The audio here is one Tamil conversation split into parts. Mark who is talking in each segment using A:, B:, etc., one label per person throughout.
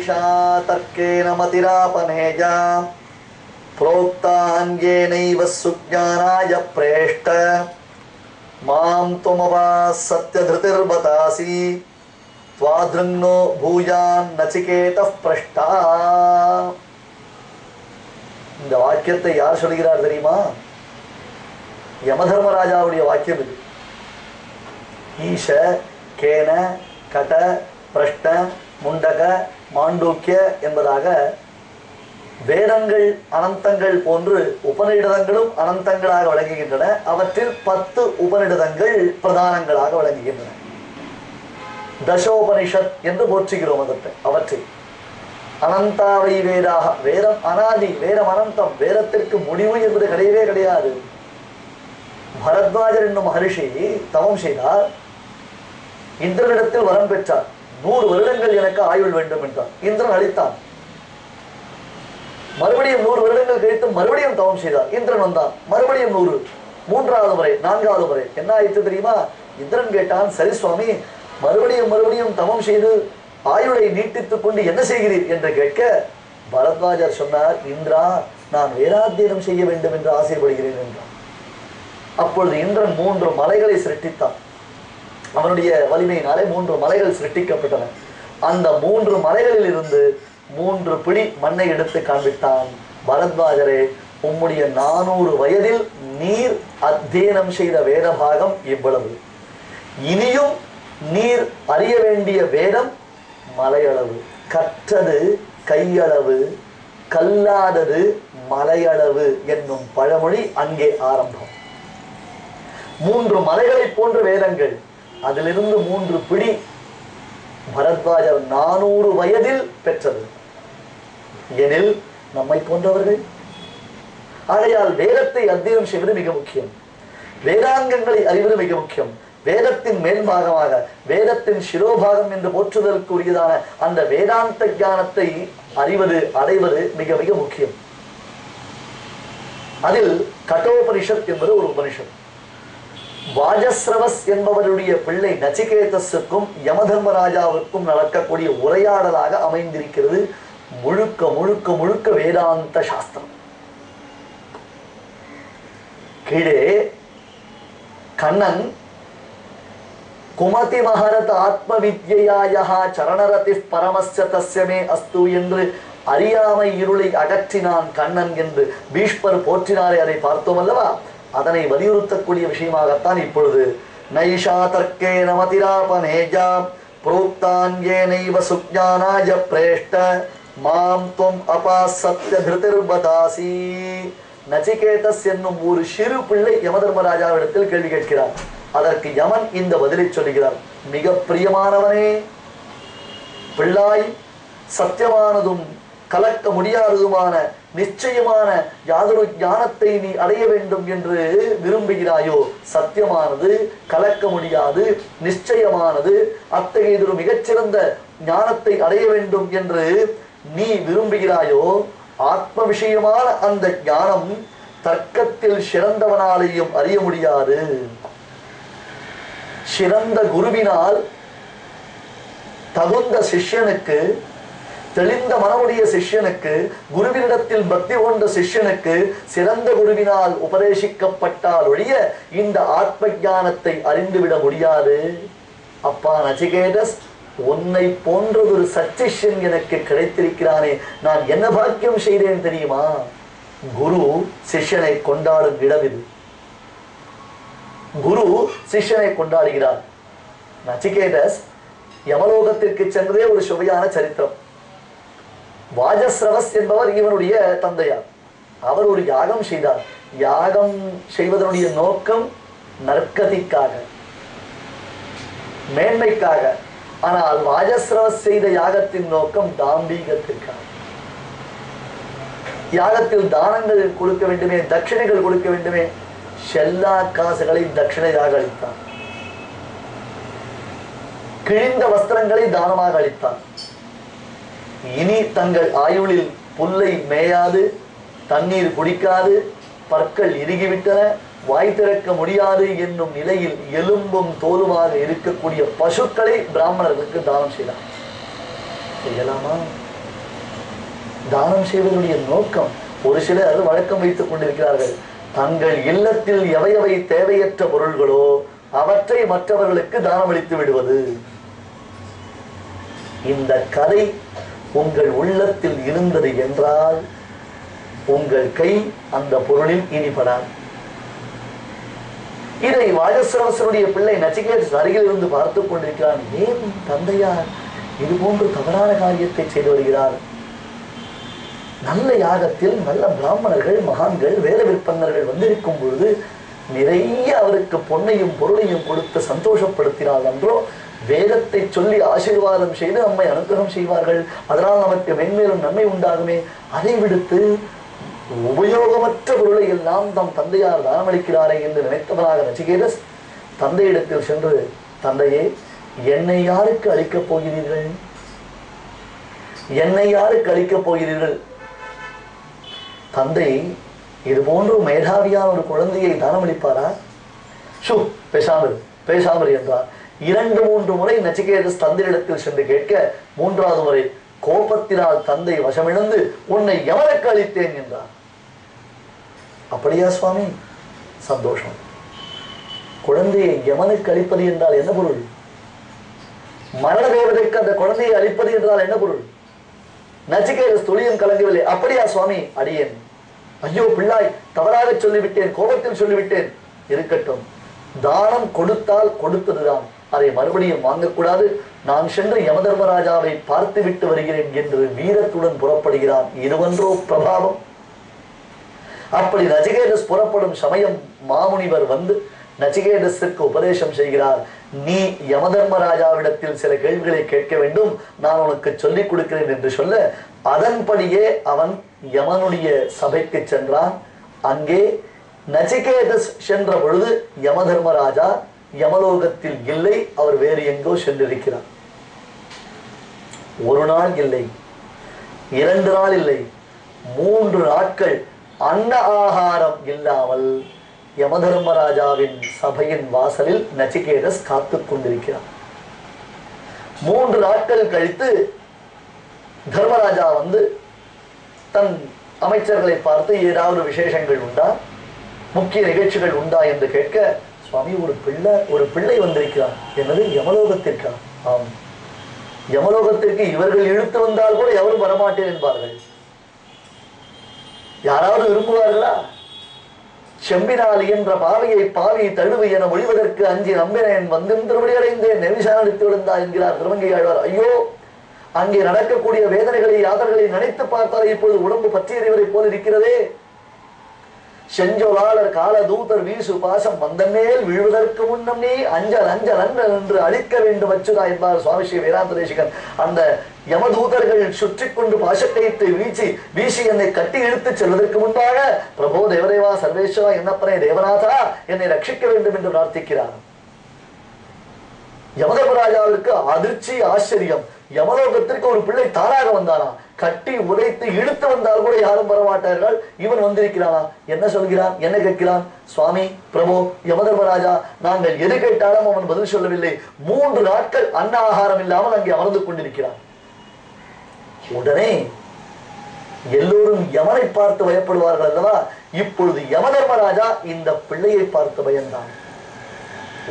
A: नैषा तर्केण मतिरापनेजा प्रोक्तान्येनैव सुज्ञानाय प्रेष्ट मां त्वमवा सत्यधृतिर्बतासि त्वादृङ्नो भूयान् नचिकेतः प्रष्टा இந்த வாக்கியத்தை யார் சொல்கிறார் தெரியுமா யமதர்மராஜாவுடைய வாக்கியம் இது ஈஷ கேன கட பிரஷ்ட முண்டக மாண்டூக்கிய என்பதாக வேதங்கள் அனந்தங்கள் போன்று உபநிடதங்களும் அனந்தங்களாக விளங்குகின்றன. அவற்றில் பத்து உபநிடதங்கள் பிரதானங்களாக விளங்குகின்றன. தசோபனிஷத் என்று போற்றுகிறோம் அதற்கு அவற்றை. அனந்தாவை வேதாக வேதம் அனாதி வேதம் அனந்தம் வேதத்திற்கு முடிவு என்பது கிடையவே கிடையாது. பரத்வாஜர் என்னும் மகரிஷி தவம் செய்தார். இந்திரனிடத்தில் வரம் பெற்றார். நூறு வருடங்கள் எனக்கு ஆயுள் வேண்டும் என்றார் இந்திரன் அளித்தான் மறுபடியும் நூறு வருடங்கள் கழித்து மறுபடியும் தவம் செய்தார். இந்திரன் வந்தான். மறுபடியும் நூறு மூன்றாவது முறை நான்காவது முறை. என்ன ஆயிற்று தெரியுமா? இந்திரன் கேட்டான் சரி சுவாமி மறுபடியும் மறுபடியும் தவம் செய்து ஆயுளை நீட்டித்துக் கொண்டு என்ன செய்கிறீர்? என்று கேட்க பரத்வாஜர் சொன்னார் இந்திரா நான் வேதாத்தியனம் செய்ய வேண்டும் என்று ஆசைப்படுகிறேன் என்றார் அப்பொழுது இந்திரன் மூன்று மலைகளை சிருஷ்டித்தான். அவனுடைய வலிமையினாலே மூன்று மலைகள் சிருட்டிக்கப்பட்டன அந்த மூன்று மலைகளில் இருந்து மூன்று பிடி மண்ணை எடுத்து காண்பித்தான். பரத்வாஜரே உம்முடைய நானூறு வயதில் நீர் அத்தியனம் செய்த வேத பாகம் இவ்வளவு. இனியும் நீர் அறிய வேண்டிய வேதம் மலையளவு. கற்றது கையளவு கல்லாதது மலையளவு என்னும் பழமொழி அங்கே ஆரம்பம். மூன்று மலைகளைப் போன்ற வேதங்கள் அதிலிருந்து மூன்று பிடி பரத்வாஜர் நானூறு வயதில் பெற்றது. எனில் நம்மை போன்றவர்கள் ஆகையால் வேதத்தை அத்தியனம் செய்வது மிக முக்கியம். வேதாங்கங்களை அறிவது மிக முக்கியம். வேதத்தின் மேல்பாகமாக வேதத்தின் சிரோபாகம் என்று போற்றுதலுக்குரியதான அந்த வேதாந்த ஞானத்தை அறிவது அடைவது மிக மிக முக்கியம். அதில் கட்டோபனிஷத் என்பது ஒரு உபனிஷத். வாஜஸ்ரவஸ் என்பவருடைய பிள்ளை நச்சிகேதஸுக்கும் யமதர்மராஜாவுக்கும் நடக்கக்கூடிய உரையாடலாக அமைந்திருக்கிறது முழுக்க முழுக்க முழுக்க வேதாந்த சாஸ்திரம். கீழே கண்ணன் குமதி மகரத் ஆத்ம வித்யாயா சரணரதி பரமஸ்ய தஸ்யமே அஸ்து என்று அறியாமை இருளை அகற்றினான் கண்ணன் என்று பீஷ்மர் போற்றினாரே அதை பார்த்தோம் அல்லவா? அதனை வலியுறுத்தக்கூடிய விஷயமாகத்தான் இப்பொழுது. நைஷா தர்க்கே நமதிராபனேஜா புரோக்தான்யேனைவ சுஜானாய பிரேஷ்ட மாம் துவம் அபா சத்ய திருதிர்பதாசி. நச்சிகேதஸ் என்னும் ஒரு சிறு பிள்ளை யமதர்மராஜாவிடத்தில் கேள்வி கேட்கிறார். அதற்கு யமன் இந்த பதிலை சொல்லுகிறார். மிக பிரியமானவனே பிள்ளாய் சத்தியமானதும் கலக்க முடியாததுமான நிச்சயமான யாதொரு ஞானத்தை நீ அடைய வேண்டும் என்று விரும்புகிறாயோ சத்தியமானது கலக்க முடியாது நிச்சயமானது அத்தகையதொரு மிகச்சிறந்த ஞானத்தை அடைய வேண்டும் என்று நீ விரும்புகிறாயோ ஆத்ம விஷயமான அந்த ஞானம் தர்க்கத்தில் சிறந்தவனாலேயும் அறிய முடியாது. சிறந்த குருவினால் தகுந்த சிஷ்யனுக்கு தெளிந்த மனமுடைய சிஷ்யனுக்கு குருவினிடத்தில் பக்தி கொண்ட சிஷ்யனுக்கு சிறந்த குருவினால் உபதேசிக்கப்பட்டால் ஒழிய இந்த ஆத்ம ஞானத்தை அறிந்துவிட முடியாது. அப்பா நச்சிகேதஸ் உன்னை போன்ற ஒரு சச்சிஷ்யன் எனக்கு கிடைத்திருக்கிறானே நான் என்ன பாக்கியம் செய்தேன் தெரியுமா? குரு சிஷ்யனை கொண்டாடும் இடம் இது. குரு சிஷ்யனை கொண்டாடுகிறார். நச்சிகேதஸ் யமலோகத்திற்கு சென்றதே ஒரு சுவையான சரித்திரம். வாஜஸ்ரவஸ் என்பவர் இவனுடைய தந்தையார். அவர் ஒரு யாகம் செய்தார். யாகம் செய்வதனுடைய நோக்கம் நற்கதிக்காக மேன்மைக்காக. ஆனால் வாஜஸ்ரவஸ் செய்த யாகத்தின் நோக்கம் தாம்பீகத்திற்காக. யாகத்தில் தானங்கள் கொடுக்க வேண்டுமே தட்சிணைகள் கொடுக்க வேண்டுமே செல்லா காசுகளை தட்சிணையாக அளித்தார் கிழிந்த வஸ்திரங்களை தானமாக அளித்தார் இனி தங்கள் ஆயுளில் புல்லை மேயாது தண்ணீர் குடிக்காது பற்கள் இறுகிவிட்டன வாய் திறக்க முடியாது என்னும் நிலையில் எலும்பும் தோலுமாக இருக்கக்கூடிய பசுக்களை பிராமணர்களுக்கு தானம் செய்தார் செய்யலாமா? தானம் செய்வதனுடைய நோக்கம் ஒரு சிலர் வழக்கம் வைத்துக் கொண்டிருக்கிறார்கள். தங்கள் இல்லத்தில் எவையவை தேவையற்ற பொருள்களோ அவற்றை மற்றவர்களுக்கு தானமளித்து விடுவது? இந்த கதை உங்கள் உள்ளத்தில் இருந்தது என்றால் உங்கள் கை அந்த பொருளில் இனிப்படாது இதை வாஜஸ்ரவசனுடைய பிள்ளை நச்சிகேத் அருகில் இருந்து பார்த்துக் கொண்டிருக்கிறான். ஏன் தந்தையார் இது போன்று தவறான காரியத்தை செய்து வருகிறார்? நல்ல யாகத்தில் நல்ல பிராமணர்கள் மகான்கள் வேத விற்பனர்கள் வந்திருக்கும் பொழுது நிறைய அவருக்கு பொன்னையும் பொருளையும் கொடுத்து சந்தோஷப்படுத்தினால் அன்றோ வேதத்தை சொல்லி ஆசீர்வாதம் செய்து நம்மை அனுகிரகம் செய்வார்கள். அதனால் நமக்கு மென்மேலும் நன்மை உண்டாகுமே. அதை விடுத்து உபயோகமற்ற பொருளை எல்லாம் தம் தந்தையார் தானமளிக்கிறாரே என்று நினைத்தவராக நச்சிகேதஸ் தந்தையிடத்தில் சென்று தந்தையே என்னை யாருக்கு அளிக்கப் போகிறீர்கள்? என்னை யாருக்கு அளிக்கப் போகிறீர்கள்? தந்தை இது போன்று மேதாவியான ஒரு குழந்தையை தானமளிப்பாரா? சு பேசாமல் பேசாமல் என்றார். இரண்டு மூன்று முறை நச்சிகேதஸ் தந்தையிடத்தில் சென்று கேட்க மூன்றாவது முறை கோபத்தினால் தந்தை வசமிழந்து உன்னை எவனுக்கு அளித்தேன்? என்றார் அப்படியா சுவாமி? சந்தோஷம். குழந்தையை எவனுக்கு அளிப்பது என்றால் என்ன பொருள்? மரண தேவதைக்கு அந்த குழந்தையை அளிப்பது என்றால் என்ன பொருள்? நச்சிகேதஸ் துளியும் கலங்கவில்லை. அப்படியா சுவாமி? அடியேன். ஐயோ பிள்ளாய் தவறாக சொல்லிவிட்டேன் கோபத்தில் சொல்லிவிட்டேன். இருக்கட்டும். தானம் கொடுத்தால் கொடுத்ததுதான். அதை மறுபடியும் வாங்கக்கூடாது. நான் சென்று யமதர்மராஜாவை பார்த்து விட்டு வருகிறேன் என்று வீரத்துடன் புறப்படுகிறான். இதுவன்றோ பிரபாவம்? அப்படி நச்சிகேதஸ் புறப்படும் சமயம் மாமுனிவர் வந்து நச்சிகேதஸுக்கு உபதேசம் செய்கிறார். நீ யமதர்மராஜாவிடத்தில் சில கேள்விகளை கேட்க வேண்டும். நான் உனக்கு சொல்லிக் கொடுக்கிறேன் என்று சொல்ல அதன்படியே அவன் யமனுடைய சபைக்கு சென்றான். அங்கே நச்சிகேதஸ் சென்ற பொழுது யமதர்மராஜா யமலோகத்தில் இல்லை அவர் வேறு எங்கோ சென்றிருக்கிறார். ஒரு நாள் இல்லை இரண்டு நாள் இல்லை மூன்று நாட்கள் அன்ன ஆகாரம் இல்லாமல் யமதர்மராஜாவின் சபையின் வாசலில் நச்சிகேதஸ் காத்துக் கொண்டிருக்கிறார். மூன்று நாட்கள் கழித்து தர்மராஜா வந்து தன் அமைச்சர்களை பார்த்து ஏதாவது விசேஷங்கள் உண்டா? முக்கிய நிகழ்ச்சிகள் உண்டா என்று கேட்க சுவாமி ஒரு பிள்ளை ஒரு பிள்ளை வந்திருக்கிறார் என்னது யமலோகத்திற்கா ஆம். யமலோகத்திற்கு இவர்கள் இழுத்து வந்தால் கூட எவரும் வரமாட்டேன் என்பார்கள். யாராவது விரும்புவார்களா? செம்பினால் என்ற பாவையை பாவி தழுவு என ஒழிவதற்கு அஞ்சி நம்பினேன் வந்திருந்தபடி அடைந்தேன் நெவிசானித்து விழுந்தா என்கிறார் திருமங்கை ஆழ்வார். ஐயோ அங்கே நடக்கக்கூடிய வேதனைகளை யாதர்களை நினைத்து பார்த்தால் இப்பொழுது உடம்பு பற்றியறிவரை போல் இருக்கிறதே செஞ்சொலாளர் கால தூதர் வீசு பாசம் வந்தமேல் விழுவதற்கு முன்னம் நீ அஞ்சல் அஞ்சல் அஞ்சல் என்று அழிக்க வேண்டும் அச்சுதா என்பார் சுவாமி ஸ்ரீ வேதாந்த தேசிகன் அந்த யமதூதர்கள் சுற்றி கொண்டு பாசக்கையிட்டு வீசி வீசி என்னை கட்டி இழுத்துச் செல்வதற்கு முன்பாக பிரபோ தேவதேவா சர்வேஸ்வரா என்னப்பனே தேவநாதா என்னை ரட்சிக்க வேண்டும் என்று பிரார்த்திக்கிறார். யமதபராஜாவிற்கு அதிர்ச்சி ஆச்சரியம். யமலோகத்திற்கு ஒரு பிள்ளை தானாக வந்தானா கட்டி உதைத்து இழுத்து வந்தால் கூட யாரும் வரமாட்டார்கள். இவன் வந்திருக்கிறானா? என்ன சொல்கிறான்? என்ன கேட்கிறான்? சுவாமி பிரபு யமதர்மராஜா நாங்கள் எது கேட்டாலும் அவன் பதில் சொல்லவில்லை. மூன்று நாட்கள் அன்ன ஆகாரம் இல்லாமல் அங்கே அமர்ந்து கொண்டிருக்கிறான். உடனே எல்லோரும் யமனை பார்த்து பயப்படுவார்கள் அல்லவா? இப்பொழுது யமதர்மராஜா இந்த பிள்ளையை பார்த்து பயந்தான்.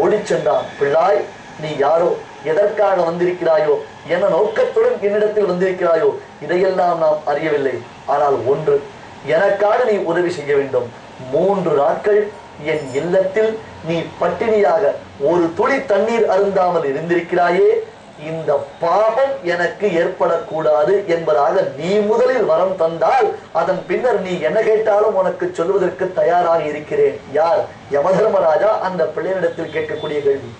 A: ஓடிச் சென்றான். பிள்ளாய் நீ யாரோ? எதற்காக வந்திருக்கிறாயோ? என்ன நோக்கத்துடன் என்னிடத்தில் வந்திருக்கிறாயோ இதையெல்லாம் நாம் அறியவில்லை. ஆனால் ஒன்று எனக்காக நீ உதவி செய்ய வேண்டும். மூன்று நாட்கள் என் இல்லத்தில் நீ பட்டினியாக ஒரு துளி தண்ணீர் அருந்தாமல் இருந்திருக்கிறாயே இந்த பாபம் எனக்கு ஏற்படக்கூடாது என்பதாக நீ முதலில் வரம் தந்தால் அதன் பின்னர் நீ என்ன கேட்டாலும் உனக்கு சொல்வதற்கு தயாராக இருக்கிறேன். யார்? யமதர்மராஜா அந்த பிள்ளையிடத்தில் கேட்கக்கூடிய கேள்வி.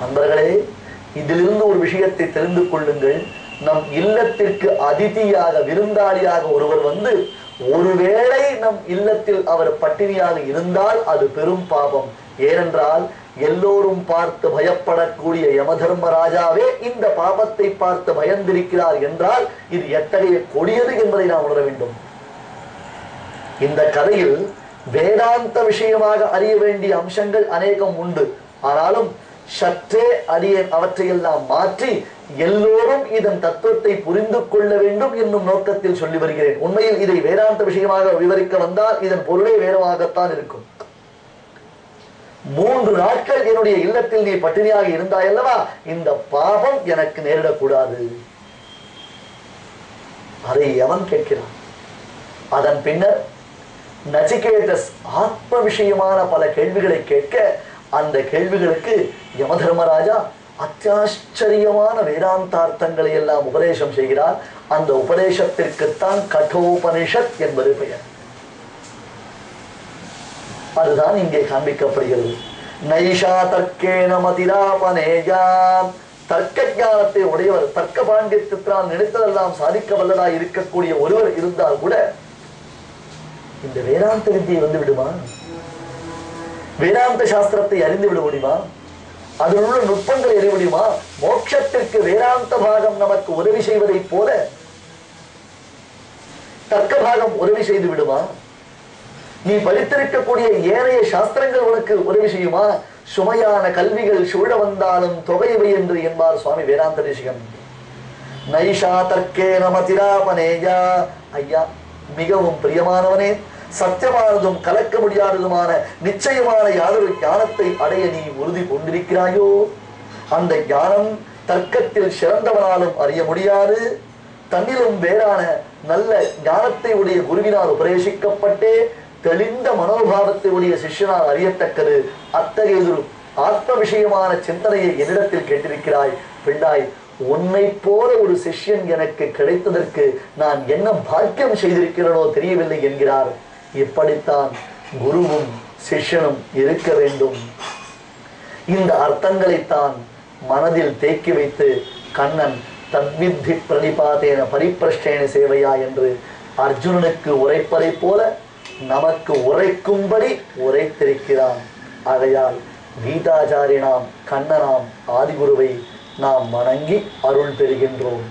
A: நண்பர்களே இதிலிருந்து ஒரு விஷயத்தை தெரிந்து கொள்ளுங்கள். நம் இல்லத்திற்கு அதிதியாக விருந்தாளியாக ஒருவர் வந்து ஒருவேளை நம் இல்லத்தில் அவர் பட்டினியாக இருந்தால் அது பெரும் பாபம். ஏனென்றால் எல்லோரும் பார்த்து பயப்படக்கூடிய யமதர்மராஜாவே இந்த பாபத்தை பார்த்து பயந்திருக்கிறார் என்றால் இது எத்தகைய கொடியது என்பதை நாம் உணர வேண்டும். இந்த கதையில் வேதாந்த விஷயமாக அறிய வேண்டிய அம்சங்கள் அநேகம் உண்டு. ஆனாலும் சற்றே அறிய அவற்றையெல்லாம் மாற்றி எல்லோரும் இதன் தத்துவத்தை புரிந்து கொள்ள வேண்டும் என்னும் நோக்கத்தில் சொல்லி வருகிறேன். உண்மையில் இதை வேதாந்த விஷயமாக விவரிக்க வந்தால் இதன் பொருளே வேறமாகத்தான் இருக்கும். மூன்று நாட்கள் என்னுடைய இல்லத்தில் நீ பட்டினியாக இருந்தாய் அல்லவா? இந்த பாபம் எனக்கு நேரிடக்கூடாது. அதை எவன் கேட்கிறான்? அதன் பின்னர் நச்சிகேதஸ் ஆத்ம விஷயமான பல கேள்விகளை கேட்க அந்த கேள்விகளுக்கு யமதர்மராஜா அத்தியாச்சரியமான வேதாந்தார்த்தங்களை எல்லாம் உபதேசம் செய்கிறார். அந்த உபதேசத்திற்குத்தான் கடோபனிஷத் என்பது பெயர். அதுதான் இங்கே காண்பிக்கப்படுகிறது. நைஷா தர்க்கேன மதிராபனேயாம் தர்க்க ஞானத்தை உடையவர் தர்க்க பாண்டியத்திற்கான நினைத்ததெல்லாம் சாதிக்க வல்லதா இருக்கக்கூடிய ஒருவர் இருந்தால் கூட இந்த வேதாந்த வித்தியை வந்து விடுமா? வேதாந்த சாஸ்திரத்தை அறிந்து விட முடியுமா அதில் உள்ள நுட்பங்களை அறிய முடியுமா? மோட்சத்திற்கு வேதாந்த பாகம் நமக்கு உதவி செய்வதைப் போல தர்க்க பாகம் உதவி செய்து விடுமா? நீ படித்திருக்கக்கூடிய ஏனைய சாஸ்திரங்கள் உனக்கு உதவி செய்யுமா? சுமையான கல்விகள் சூழ வந்தாலும் தொகைவை என்று என்பார் சுவாமி வேதாந்த ரிஷிகம் நைஷா தர்க்கே நமதிராமனேயா ஐயா மிகவும் பிரியமானவனே சத்தியமானதும் கலக்க முடியாததுமான நிச்சயமான யாதொரு ஞானத்தை அடைய நீ உறுதி கொண்டிருக்கிறாயோ? அந்த ஞானம் தர்க்கத்தில் சிறந்தவனாலும் அறிய முடியாது. தன்னிலும் வேறான நல்ல ஞானத்தை உடைய குருவினால் உபதேசிக்கப்பட்டே தெளிந்த மனோபாவத்தை உடைய சிஷ்யனால் அறியத்தக்கது. அத்தகையதொரு ஆத்ம விஷயமான சிந்தனையை என்னிடத்தில் கேட்டிருக்கிறாய். பிள்ளாய் உன்னை போல ஒரு சிஷ்யன் எனக்கு கிடைத்ததற்கு நான் என்ன பாக்கியம் செய்திருக்கிறனோ தெரியவில்லை என்கிறார். இப்படித்தான் குருவும் சிஷ்யனும் இருக்க வேண்டும். இந்த அர்த்தங்களைத்தான் மனதில் தேக்கி வைத்து கண்ணன் தத்வித்தி பிரணிபாதேன பரிப்பிரஷ்டேன சேவையா என்று அர்ஜுனனுக்கு உரைப்பதை போல நமக்கு உரைக்கும்படி உரைத்திருக்கிறான். ஆகையால் கீதாச்சாரியனாம் கண்ணனாம் ஆதிகுருவை நாம் வணங்கி அருள் பெறுகின்றோம்.